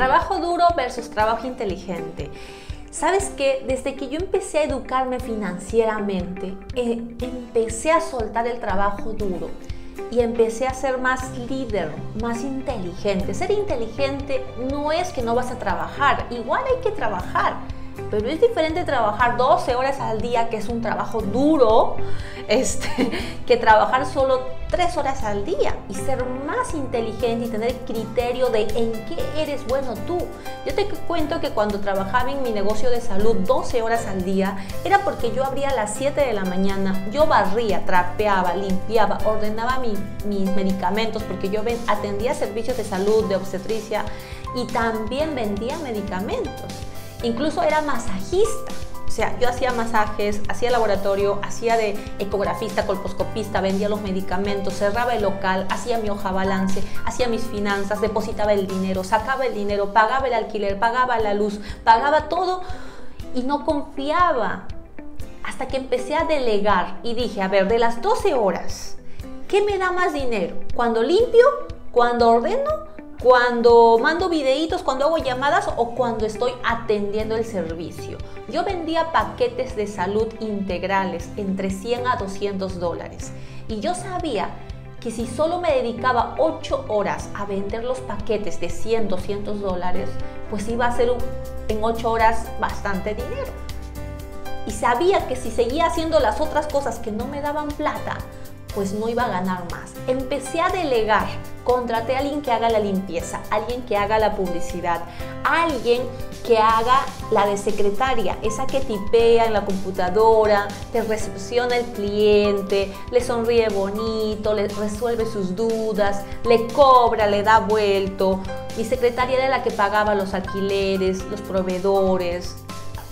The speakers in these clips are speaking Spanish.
Trabajo duro versus trabajo inteligente. ¿Sabes qué? Desde que yo empecé a educarme financieramente, eh, empecé a soltar el trabajo duro y empecé a ser más líder, más inteligente. Ser inteligente no es que no vas a trabajar, igual hay que trabajar pero es diferente trabajar 12 horas al día, que es un trabajo duro, este, que trabajar solo 3 horas al día y ser más inteligente y tener criterio de en qué eres bueno tú. Yo te cuento que cuando trabajaba en mi negocio de salud 12 horas al día, era porque yo abría a las 7 de la mañana, yo barría, trapeaba, limpiaba, ordenaba mis medicamentos, porque yo atendía servicios de salud, de obstetricia y también vendía medicamentos. Incluso era masajista. O sea, yo hacía masajes, hacía laboratorio, hacía de ecografista, colposcopista, vendía los medicamentos, cerraba el local, hacía mi hoja balance, hacía mis finanzas, depositaba el dinero, sacaba el dinero, pagaba el alquiler, pagaba la luz, pagaba todo y no confiaba. Hasta que empecé a delegar y dije, a ver, de las 12 horas, ¿qué me da más dinero? ¿Cuando limpio? ¿Cuando ordeno? Cuando mando videitos, cuando hago llamadas o cuando estoy atendiendo el servicio. Yo vendía paquetes de salud integrales entre 100 a 200 dólares y yo sabía que si solo me dedicaba 8 horas a vender los paquetes de 100, 200 dólares, pues iba a ser en 8 horas bastante dinero. Y sabía que si seguía haciendo las otras cosas que no me daban plata, pues no iba a ganar más. Empecé a delegar, contraté a alguien que haga la limpieza, alguien que haga la publicidad, alguien que haga la de secretaria, esa que tipea en la computadora, te recepciona el cliente, le sonríe bonito, le resuelve sus dudas, le cobra, le da vuelto. Mi secretaria era la que pagaba los alquileres, los proveedores,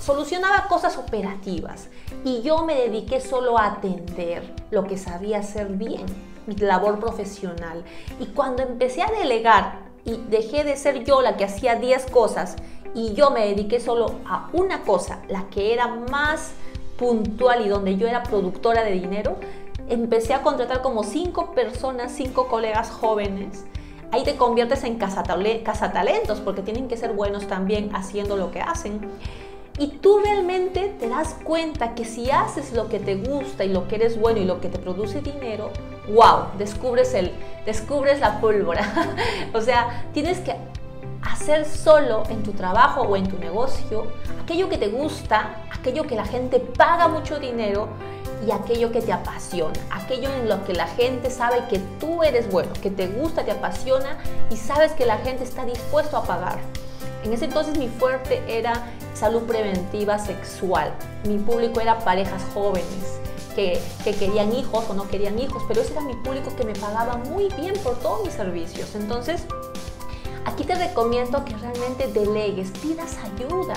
solucionaba cosas operativas y yo me dediqué solo a atender lo que sabía hacer bien, mi labor profesional. Y cuando empecé a delegar y dejé de ser yo la que hacía 10 cosas y yo me dediqué solo a una cosa, la que era más puntual y donde yo era productora de dinero, empecé a contratar como 5 personas, 5 colegas jóvenes. Ahí te conviertes en cazatalentos porque tienen que ser buenos también haciendo lo que hacen. Y tú realmente te das cuenta que si haces lo que te gusta y lo que eres bueno y lo que te produce dinero, wow, descubres, el, descubres la pólvora. o sea, tienes que hacer solo en tu trabajo o en tu negocio aquello que te gusta, aquello que la gente paga mucho dinero y aquello que te apasiona, aquello en lo que la gente sabe que tú eres bueno, que te gusta, te apasiona y sabes que la gente está dispuesto a pagar. En ese entonces mi fuerte era salud preventiva sexual. Mi público era parejas jóvenes que, querían hijos o no querían hijos, pero ese era mi público que me pagaba muy bien por todos mis servicios. Entonces, aquí te recomiendo que realmente delegues, pidas ayuda.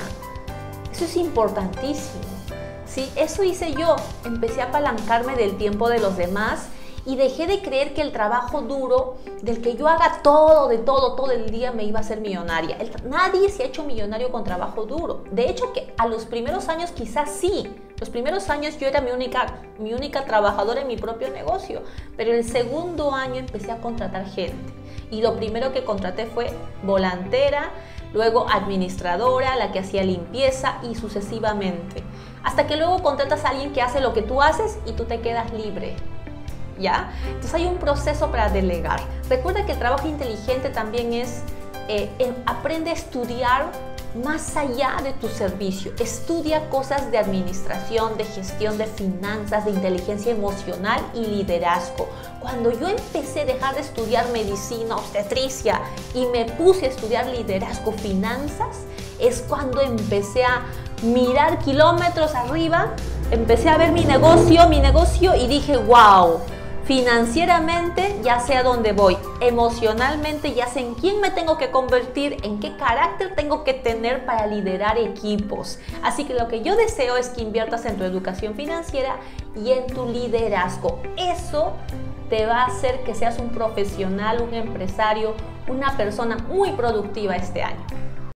Eso es importantísimo. Sí, eso hice yo. Empecé a apalancarme del tiempo de los demás y dejé de creer que el trabajo duro, del que yo haga todo, de todo, todo el día me iba a ser millonaria. nadie se ha hecho millonario con trabajo duro. De hecho, que a los primeros años quizás sí. Los primeros años yo era mi única, mi única trabajadora en mi propio negocio, pero el segundo año empecé a contratar gente. Y lo primero que contraté fue volantera, luego administradora, la que hacía limpieza y sucesivamente. Hasta que luego contratas a alguien que hace lo que tú haces y tú te quedas libre. ¿Ya? Entonces hay un proceso para delegar. Recuerda que el trabajo inteligente también es, eh, aprende a estudiar más allá de tu servicio. Estudia cosas de administración, de gestión de finanzas, de inteligencia emocional y liderazgo. Cuando yo empecé a dejar de estudiar medicina, obstetricia y me puse a estudiar liderazgo, finanzas, es cuando empecé a mirar kilómetros arriba, empecé a ver mi negocio, mi negocio y dije, wow, Financieramente ya sé a dónde voy. Emocionalmente ya sé en quién me tengo que convertir, en qué carácter tengo que tener para liderar equipos. Así que lo que yo deseo es que inviertas en tu educación financiera y en tu liderazgo. Eso te va a hacer que seas un profesional, un empresario, una persona muy productiva este año.